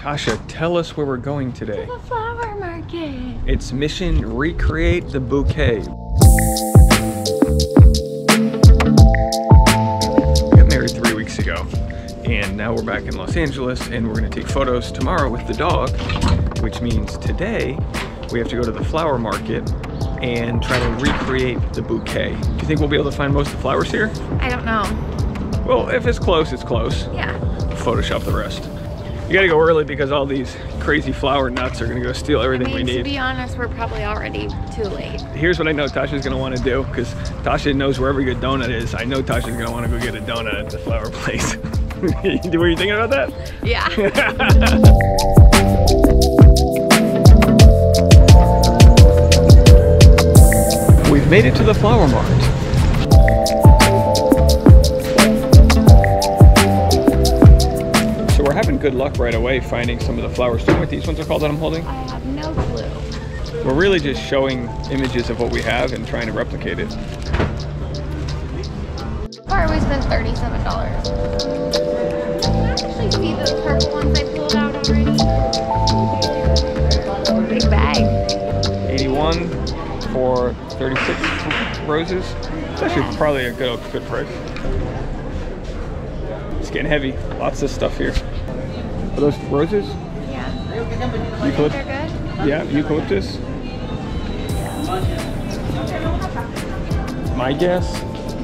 Tasha, tell us where we're going today. The flower market. It's mission recreate the bouquet. We got married three weeks ago and now we're back in Los Angeles and we're gonna take photos tomorrow with the dog, which means today we have to go to the flower market and try to recreate the bouquet. Do you think we'll be able to find most of the flowers here? I don't know. Well, if it's close, it's close. Yeah. Photoshop the rest. You gotta go early because all these crazy flower nuts are gonna go steal everything I mean, we need. to be honest, we're probably already too late. Here's what I know Tasha's gonna wanna do because Tasha knows where every good donut is. I know Tasha's gonna wanna go get a donut at the flower place. Were you thinking about that? Yeah. We've made it to the flower mart. Good luck right away finding some of the flowers. Do you know what these ones are called that I'm holding? I have no clue. We're really just showing images of what we have and trying to replicate it. Far we spent thirty-seven dollars. Actually, see those purple ones I pulled out already. Big bag. 81 for 36 roses. It's actually probably a good good price. It's getting heavy. Lots of stuff here. Are those roses? Yeah. Eucalypt-. Yeah, eucalyptus. My guess,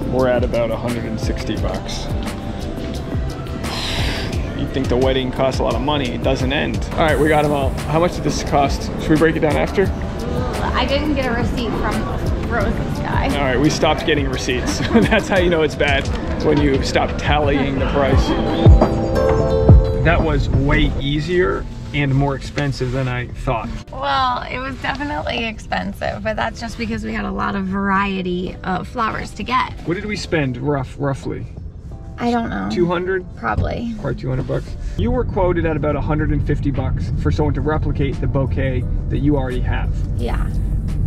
we're at about 160 bucks. You'd think the wedding costs a lot of money. It doesn't end. All right, we got them all. How much did this cost? Should we break it down after? I didn't get a receipt from Rose's guy. All right, we stopped getting receipts. That's how you know it's bad when you stop tallying the price. That was way easier and more expensive than I thought. Well, it was definitely expensive, but that's just because we had a lot of variety of flowers to get. What did we spend rough roughly? I don't know. 200? Probably. Probably 200 bucks. You were quoted at about 150 bucks for someone to replicate the bouquet that you already have. Yeah.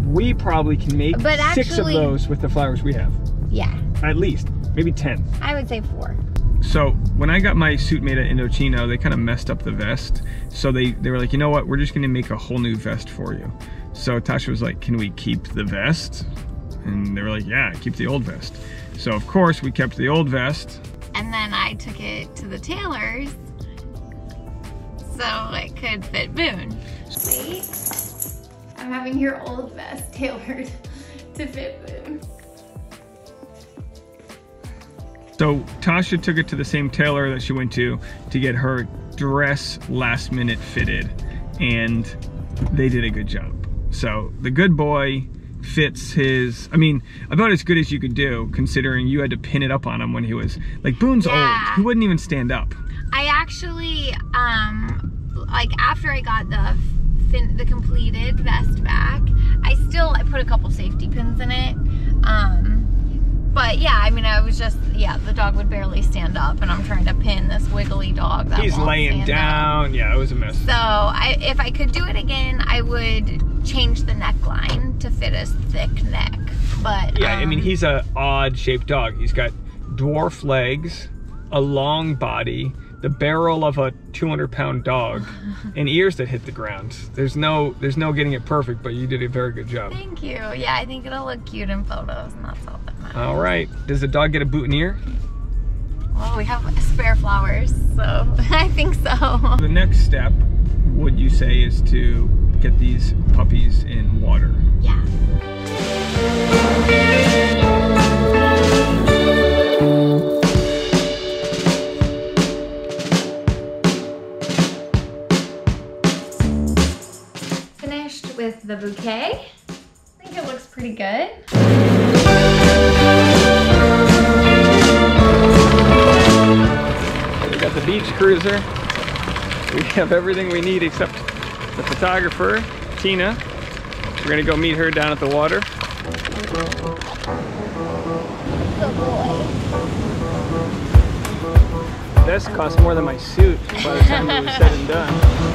We probably can make But six of those with the flowers we have. Yeah. At least, maybe 10. I would say four. So when I got my suit made at Indochino, they kind of messed up the vest. So they, they were like, you know what, we're just gonna make a whole new vest for you. So Tasha was like, can we keep the vest? And they were like, yeah, keep the old vest. So of course we kept the old vest. And then I took it to the tailor's so it could fit Boone. Wait. I'm having your old vest tailored to fit Boone. So Tasha took it to the same tailor that she went to to get her dress last minute fitted and they did a good job. So the good boy fits his, I mean, about as good as you could do considering you had to pin it up on him when he was, like Boone's Yeah. old. He wouldn't even stand up. I actually, um, like after I got the fin the completed vest back, I still I put a couple safety pins in it. Um, but yeah, I mean, I was just yeah, the dog would barely stand up, and I'm trying to pin this wiggly dog that He's laying stand up. down. Yeah, it was a mess. So I, if I could do it again, I would change the neckline to fit his thick neck. But Yeah, I mean, um, he's a odd shaped dog. He's got dwarf legs, a long body, the barrel of a 200 pound dog, and ears that hit the ground. There's no, there's no getting it perfect, but you did a very good job. Thank you. Yeah, I think it'll look cute in photos, and that's all that matters. All right. Does the dog get a boutonniere? Well, we have spare flowers, so I think so. The next step, would you say, is to get these puppies Finished with the bouquet. I think it looks pretty good. We got the beach cruiser. We have everything we need except the photographer, Tina. We're gonna go meet her down at the water. This cost more than my suit by the time it was said and done.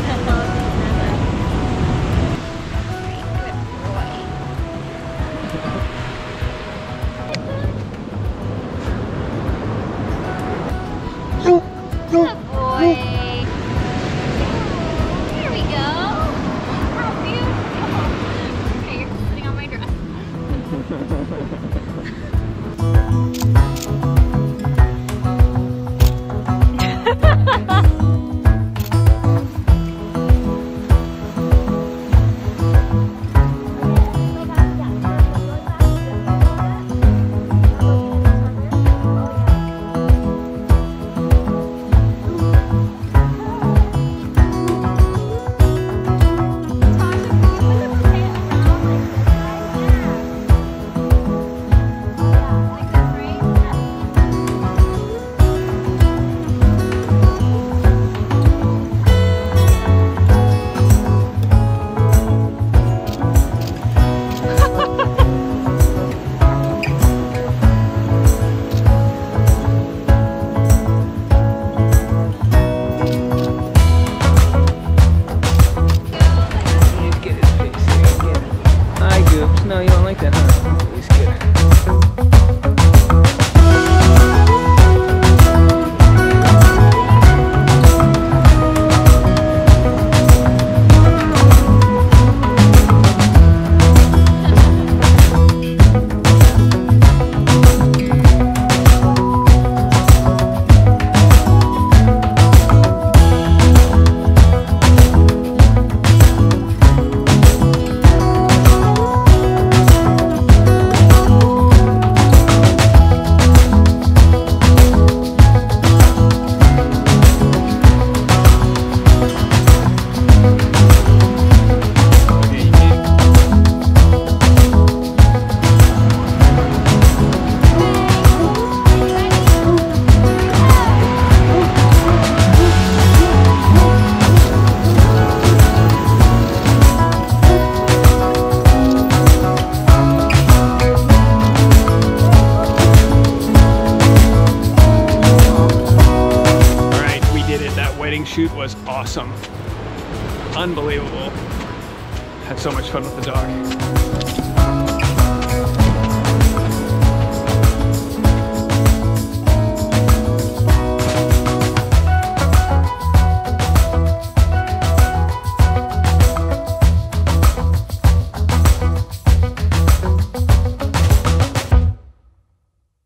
shoot was awesome. Unbelievable. Had so much fun with the dog.